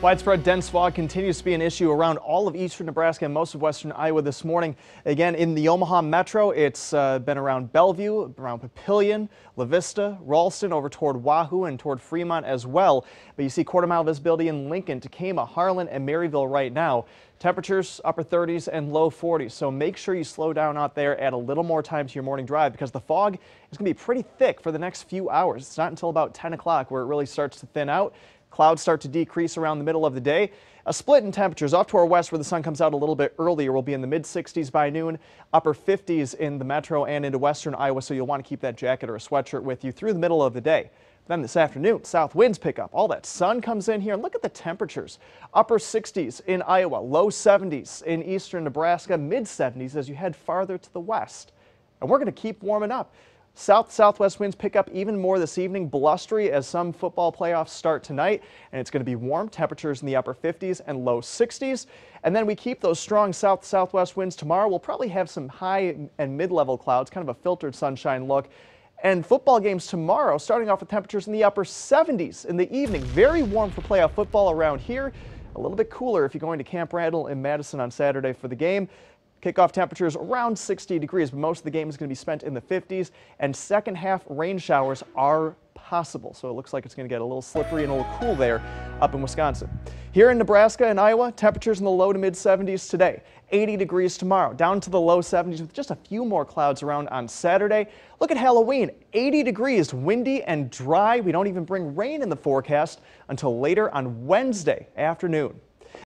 Widespread dense fog continues to be an issue around all of eastern Nebraska and most of western Iowa this morning. Again, in the Omaha metro, it's uh, been around Bellevue, around Papillion, La Vista, Ralston, over toward Wahoo and toward Fremont as well. But you see quarter mile visibility in Lincoln, Tekamah, Harlan, and Maryville right now. Temperatures upper 30s and low 40s, so make sure you slow down out there, add a little more time to your morning drive because the fog is going to be pretty thick for the next few hours. It's not until about 10 o'clock where it really starts to thin out. Clouds start to decrease around the middle of the day. A split in temperatures off to our west where the sun comes out a little bit earlier. We'll be in the mid 60s by noon, upper 50s in the metro and into western Iowa, so you'll want to keep that jacket or a sweatshirt with you through the middle of the day. Then this afternoon, south winds pick up. All that sun comes in here. And Look at the temperatures. Upper 60s in Iowa, low 70s in eastern Nebraska, mid 70s as you head farther to the west. And we're going to keep warming up. South southwest winds pick up even more this evening, blustery as some football playoffs start tonight, and it's going to be warm, temperatures in the upper 50s and low 60s. And then we keep those strong south southwest winds tomorrow. We'll probably have some high and mid-level clouds, kind of a filtered sunshine look. And football games tomorrow, starting off with temperatures in the upper 70s in the evening. Very warm for playoff football around here. A little bit cooler if you're going to Camp Randall in Madison on Saturday for the game. Kickoff temperatures around 60 degrees, but most of the game is going to be spent in the 50s, and second half rain showers are possible. So it looks like it's going to get a little slippery and a little cool there up in Wisconsin. Here in Nebraska and Iowa, temperatures in the low to mid 70s today. 80 degrees tomorrow, down to the low 70s with just a few more clouds around on Saturday. Look at Halloween, 80 degrees, windy and dry. We don't even bring rain in the forecast until later on Wednesday afternoon.